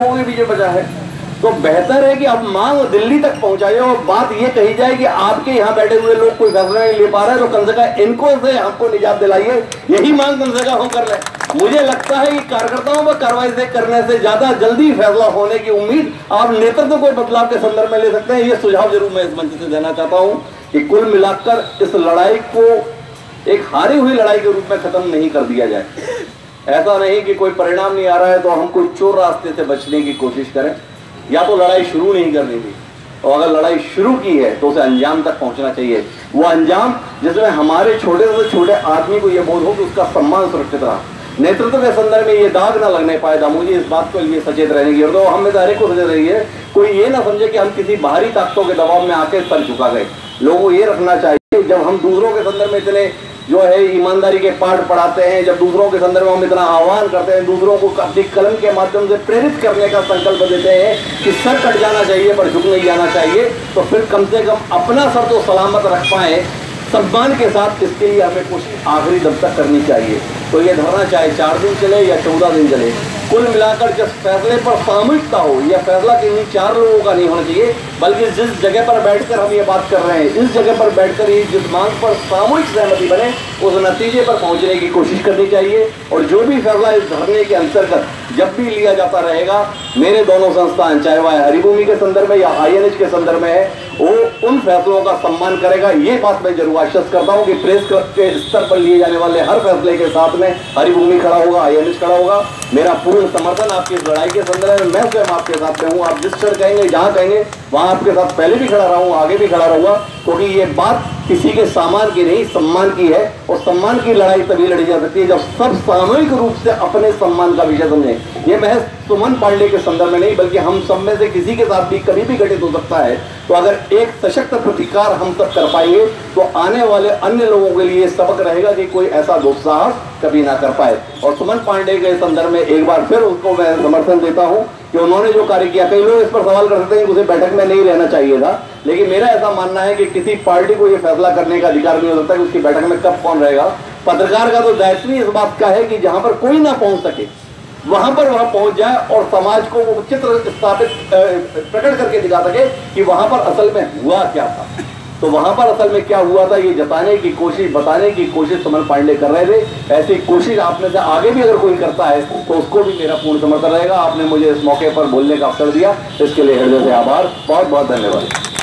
के पीछे बचा है। तो बेहतर है कि अब मांग दिल्ली तक पहुँचाए और बात ये कही जाए कि आपके यहाँ बैठे हुए लोग कोई फैसला नहीं ले पा रहे तो कम से कम इनको से हमको निजात दिलाइए। यही मांग कम से कम हम कर ले मुझे लगता है कि कार्यकर्ताओं पर कार्रवाई से करने से ज़्यादा जल्दी फैसला होने की उम्मीद आप नेतृत्व तो को बदलाव के संदर्भ में ले सकते हैं। ये सुझाव ज़रूर मैं इस मंच से देना चाहता हूँ कि कुल मिलाकर इस लड़ाई को एक हारी हुई लड़ाई के रूप में खत्म नहीं कर दिया जाए। ऐसा नहीं कि कोई परिणाम नहीं आ रहा है तो हम कोई चोर रास्ते से बचने की कोशिश करें, या तो लड़ाई शुरू नहीं करनी थी। और अगर लड़ाई शुरू की है तो उसे अंजाम तक पहुँचना चाहिए। वो अंजाम जिसमें हमारे छोटे से छोटे आदमी को यह बोध हो कि उसका सम्मान सुरक्षित रहा। नेतृत्व के संदर्भ में ये दाग ना लगने पाए जी, इस बात को लिए सचेत रहने की तो हमें तो हर एक को सचेत रही है कोई ये ना समझे कि हम किसी बाहरी ताकतों के दबाव में आके सर झुका गए। लोगों को ये रखना चाहिए जब हम दूसरों के संदर्भ में इतने जो है, ईमानदारी के पाठ पढ़ाते हैं, जब दूसरों के संदर्भ में हम इतना आह्वान करते हैं, दूसरों को अपनी कलम के माध्यम से प्रेरित करने का संकल्प देते हैं कि सर कट जाना चाहिए, पर झुक नहीं जाना चाहिए तो फिर कम से कम अपना सर तो सलामत रख पाए, सम्मान के साथ इसके लिए हमें कोशिश आखिरी दम तक करनी चाहिए। तो ये धरना चाहे चार दिन चले या चौदह दिन चले कुल मिलाकर जिस फैसले पर सामूहिकता हो यह फैसला किन्हीं चार लोगों का नहीं होना चाहिए, बल्कि जिस जगह पर बैठकर हम ये बात कर रहे हैं, इस जगह पर बैठकर ही जिस मांग पर सामूहिक सहमति बने, उस नतीजे पर पहुँचने की कोशिश करनी चाहिए। और जो भी फैसला इस धरने के अंतर्गत जब भी लिया जाता रहेगा, मेरे दोनों संस्थान, चाहे वह हरिभूमि के संदर्भ में या आईएनएच के संदर्भ में है वो उन फैसलों का सम्मान करेगा। ये बात मैं ज़रूर आश्वस्त करता हूँ कि प्रेस के स्तर पर लिए जाने वाले हर फैसले के साथ में हरिभूमि खड़ा होगा, आईएनएस खड़ा होगा। मेरा पूर्ण समर्थन आपकी इस लड़ाई के संदर्भ में, मैं स्वयं आपके साथ में हूँ। आप जिस क्षण कहेंगे, जहाँ कहेंगे, वहाँ आपके साथ पहले भी खड़ा रहूँ आगे भी खड़ा रहूँगा, क्योंकि ये बात किसी के सामान की नहीं, सम्मान की है। और सम्मान की लड़ाई तभी लड़ी जा सकती है जब सब सामूहिक रूप से अपने सम्मान का विषय समझें। ये महज सुमन पांडे के संदर्भ में नहीं, बल्कि हम सब में से किसी के साथ भी कभी भी घटित हो सकता है। तो अगर एक सशक्त प्रतिकार हम सब कर पाएँगे तो आने वाले अन्य लोगों के लिए सबक रहेगा कि कोई ऐसा दुस्साहस कभी ना कर पाए। और सुमन पांडे के संदर्भ में एक बार फिर उसको मैं समर्थन देता हूँ कि उन्होंने जो कार्य किया, कई लोग इस पर सवाल कर सकते हैं कि उसे बैठक में नहीं रहना चाहिए था। लेकिन मेरा ऐसा मानना है कि किसी पार्टी को यह फैसला करने का अधिकार नहीं हो सकता कि उसकी बैठक में कब कौन रहेगा। पत्रकार का तो दायित्व इस बात का है कि जहाँ पर कोई ना पहुँच सके। वहाँ पर वहाँ पहुँच जाए और समाज को वो चित्र स्थापित प्रकट करके दिखा सके कि वहाँ पर असल में हुआ क्या था। तो वहाँ पर असल में क्या हुआ था, ये जताने की कोशिश, बताने की कोशिश समन पांडे कर रहे थे। ऐसी कोशिश आपने से आगे भी अगर कोई करता है तो उसको भी मेरा पूर्ण समर्थन रहेगा। आपने मुझे इस मौके पर बोलने का अवसर दिया। इसके लिए हृदय से आभार। बहुत बहुत धन्यवाद।